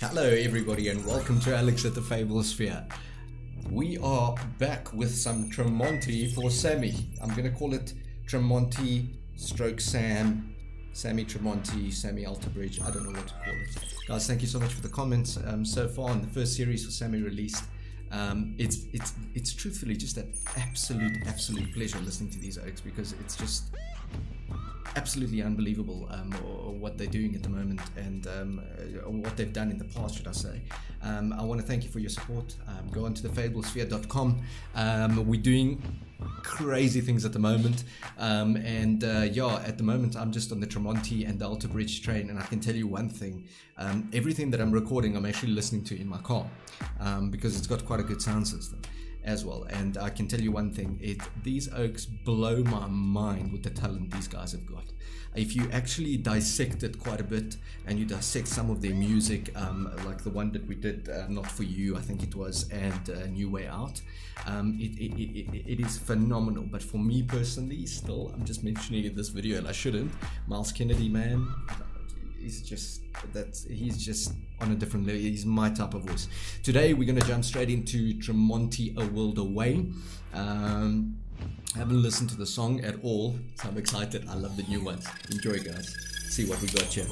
Hello, everybody, and welcome to Aleks at the Fable Sphere. We are back with some Tremonti for Sammy. I'm going to call it Tremonti stroke Sam, Sammy Tremonti, Sammy Alter Bridge. I don't know what to call it. Guys, thank you so much for the comments um, so far on the first series for Sammy released. Um, it's it's it's truthfully just an absolute absolute pleasure listening to these oaks because it's just absolutely unbelievable um, what they're doing at the moment and um, uh, what they've done in the past, should I say. Um, I want to thank you for your support. Um, go on to thefableSphere.com. Um, we're doing crazy things at the moment. Um, and uh, yeah, at the moment, I'm just on the Tremonti and the Alter Bridge train. And I can tell you one thing um, everything that I'm recording, I'm actually listening to in my car um, because it's got quite a good sound system as well. And I can tell you one thing: it these oaks blow my mind with the talent these guys have got. If you actually dissect it quite a bit, and you dissect some of their music, um, like the one that we did, uh, not for you, I think it was, and uh, New Way Out, um, it, it, it, it is phenomenal. But for me personally, still, I'm just mentioning this video, and I shouldn't. Myles Kennedy, man, he's just that he's just on a different level. He's my type of voice. Today we're gonna jump straight into Tremonti A World Away. Um, I haven't listened to the song at all, so I'm excited. I love the new ones. Enjoy, guys. See what we got here.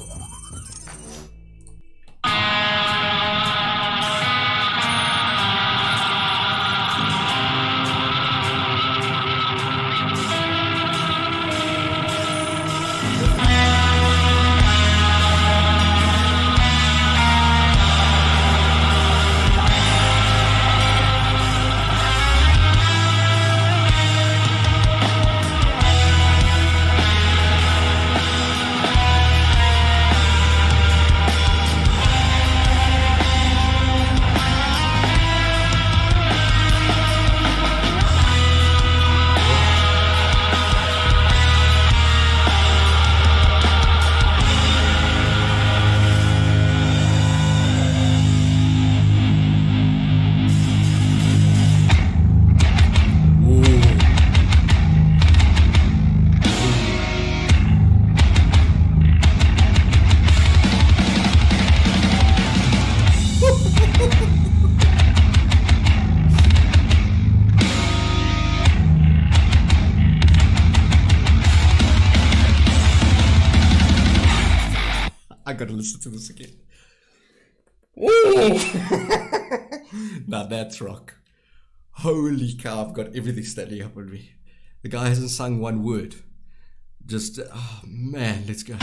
Gotta listen to this again. now that's rock. Holy cow, I've got everything standing up on me. The guy hasn't sung one word. Just, oh man, let's go.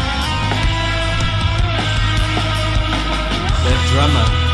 That drummer.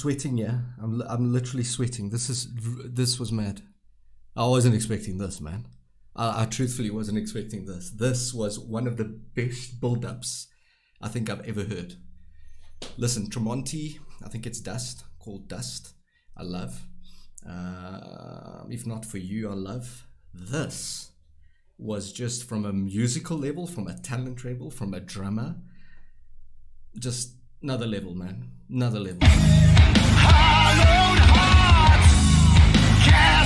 sweating yeah? I'm, I'm literally sweating. This is this was mad. I wasn't expecting this man. I, I truthfully wasn't expecting this. This was one of the best build-ups i think i've ever heard. Listen tremonti i think it's dust called dust. I love. Uh, if not for you i love. This was just from a musical level from a talent level from a drummer. just another level man. Another level. Hollowed hearts. Yeah.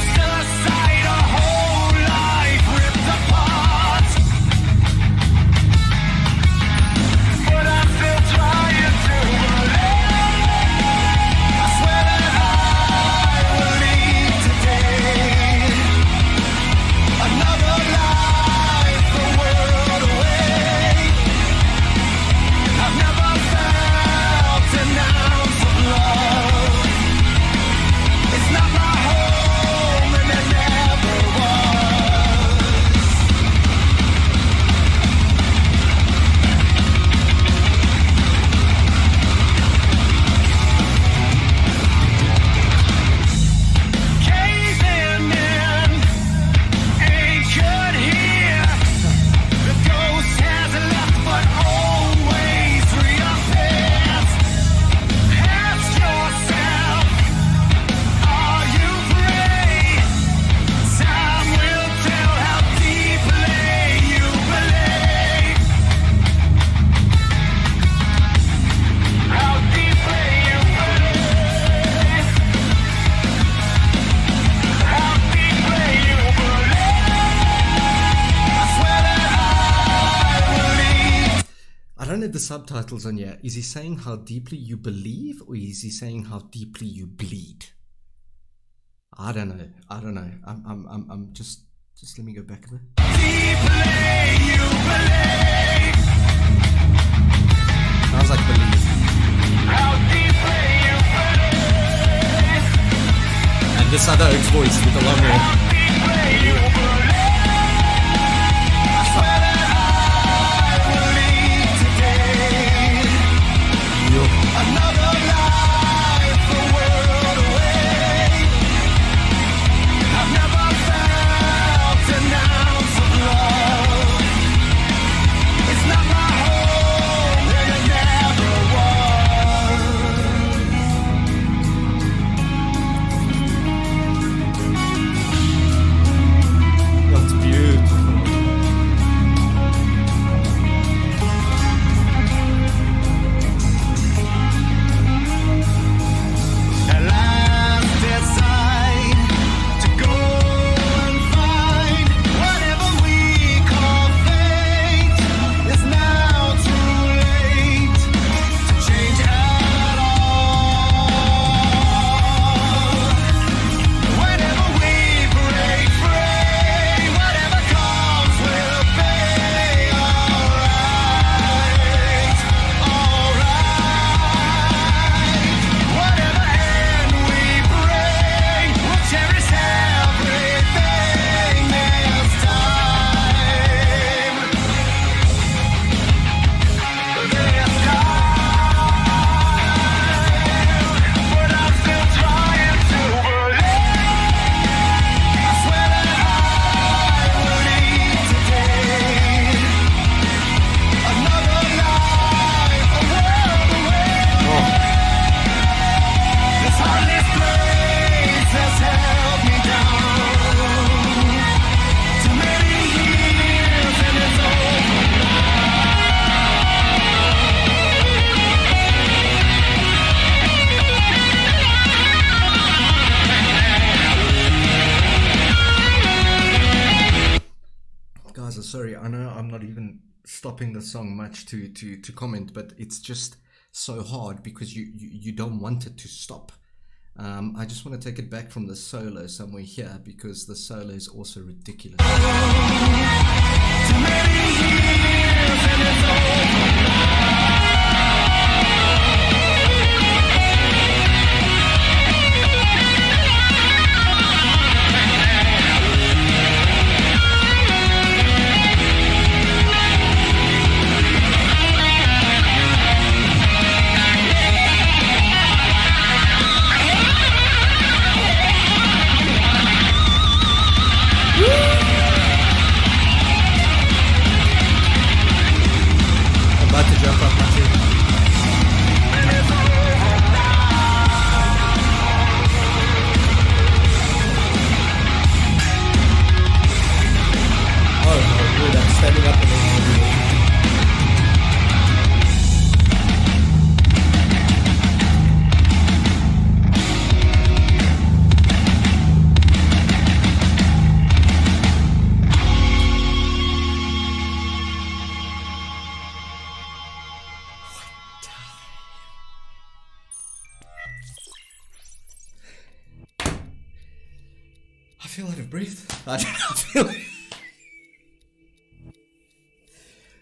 subtitles on yeah, is he saying how deeply you believe or is he saying how deeply you bleed? I don't know. I don't know. I'm I'm I'm, I'm just just let me go back a bit. Sounds like believe. And this other voice with the long way. sorry. I know I'm not even stopping the song much to to to comment, but it's just so hard because you you, you don't want it to stop. Um, I just want to take it back from the solo somewhere here because the solo is also ridiculous.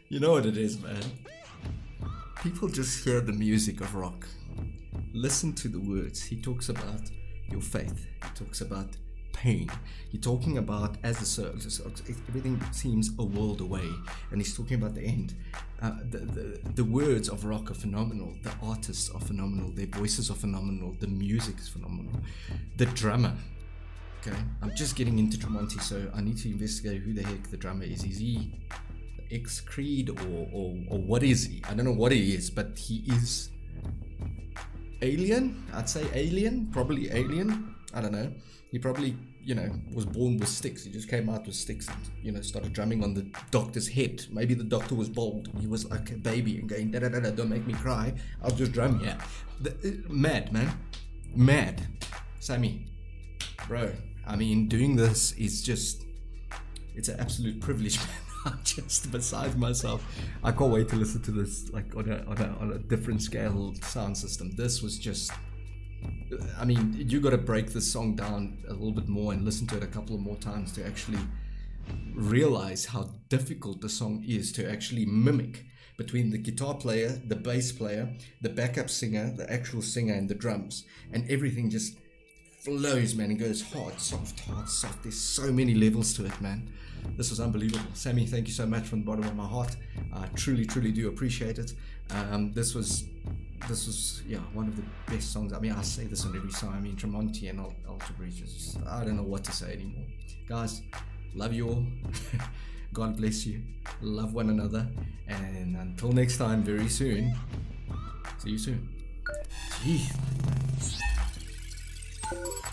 You know what it is, man. People just hear the music of rock. Listen to the words. He talks about your faith. He talks about pain. He's talking about as the soul, everything seems a world away, and he's talking about the end. Uh, the, the the words of rock are phenomenal. The artists are phenomenal. Their voices are phenomenal. The music is phenomenal. The drummer. Okay, I'm just getting into Tremonti, so I need to investigate who the heck the drummer is. Is he ex Creed or, or or what is he? I don't know what he is, but he is alien. I'd say alien, probably alien. I don't know. He probably, you know, was born with sticks. He just came out with sticks and, you know, started drumming on the doctor's head. Maybe the doctor was bald. He was like a baby and going, da da da da, don't make me cry. I'll just drum here. The, uh, mad, man. Mad. Sammy, bro, I mean, doing this is just, it's an absolute privilege, man. I'm just beside myself. I can't wait to listen to this, like, on a, on a, on a different scale sound system. This was just I mean, you got to break this song down a little bit more and listen to it a couple of more times to actually realize how difficult the song is to actually mimic between the guitar player, the bass player, the backup singer, the actual singer, and the drums, and everything just flows, man. It goes hard, soft, hard, soft. There's so many levels to it, man. This was unbelievable. Sammy, thank you so much from the bottom of my heart. I truly, truly do appreciate it. Um, this was this was yeah one of the best songs. I mean, I say this on every song. I mean, Tremonti and Alter Bridge I don't know what to say anymore. Guys, love you all. God bless you. Love one another. And until next time, very soon. See you soon. Jeez you